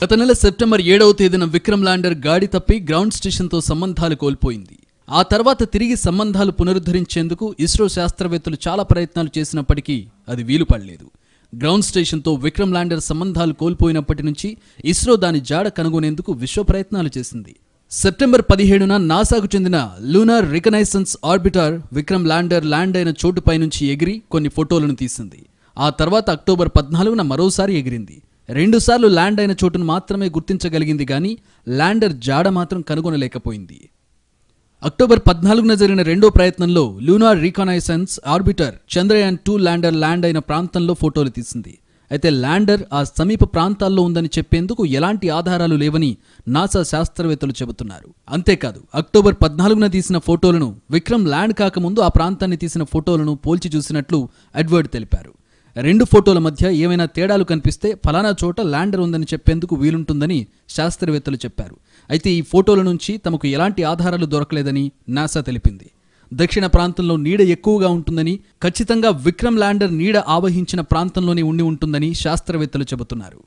గత నెల సెప్టెంబర్ ఏడవ తేదీన విక్రమ్ ల్యాండర్ గాడి తప్పి గ్రౌండ్ స్టేషన్తో సంబంధాలు కోల్పోయింది. ఆ తర్వాత తిరిగి సంబంధాలు పునరుద్ధరించేందుకు ఇస్రో శాస్త్రవేత్తలు చాలా ప్రయత్నాలు చేసినప్పటికీ అది వీలు పడలేదు గ్రౌండ్ స్టేషన్తో విక్రమ్ ల్యాండర్ సంబంధాలు కోల్పోయినప్పటి నుంచి ఇస్రో దాని జాడ కనుగొనేందుకు విశ్వ ప్రయత్నాలు చేసింది. సెప్టెంబర్ పదిహేడున నాసాకు చెందిన lunar reconnaissance orbiter Vikram lander land అయిన చోటుపై నుంచి ఎగిరి కొన్ని ఫోటోలను తీసింది. ఆ తర్వాత అక్టోబర్ పద్నాలుగున మరోసారి ఎగిరింది. రెండుసార్లు ల్యాండ్ అయిన చోటును మాత్రమే గుర్తించగలిగింది కానీ ల్యాండర్ జాడ మాత్రం కనుగొనలేకపోయింది. అక్టోబర్ పద్నాలుగున జరిగిన రెండో ప్రయత్నంలో lunar reconnaissance orbiter Chandrayaan two lander land అయిన ప్రాంతంలో ఫోటోలు తీసింది. అయితే ల్యాండర్ ఆ సమీప ప్రాంతాల్లో ఉందని చెప్పేందుకు ఎలాంటి ఆధారాలు లేవని నాసా శాస్త్రవేత్తలు చెబుతున్నారు. అంతేకాదు అక్టోబర్ పద్నాలుగున తీసిన ఫోటోలను విక్రమ్ ల్యాండ్ కాకముందు ఆ ప్రాంతాన్ని తీసిన ఫోటోలను పోల్చి చూసినట్లు ఎడ్వర్డ్ తెలిపారు. రెండు ఫోటోల మధ్య ఏమైనా తేడాలు కనిపిస్తే ఫలానా చోట ల్యాండర్ ఉందని చెప్పేందుకు వీలుంటుందని శాస్త్రవేత్తలు చెప్పారు. అయితే ఈ ఫోటోల నుంచి తమకు ఎలాంటి ఆధారాలు దొరకలేదని నాసా తెలిపింది. దక్షిణ ప్రాంతంలో నీడ ఎక్కువగా ఉంటుందని ఖచ్చితంగా విక్రమ్ ల్యాండర్ నీడ ఆవహించిన ప్రాంతంలోనే ఉండి ఉంటుందని శాస్త్రవేత్తలు చెబుతున్నారు.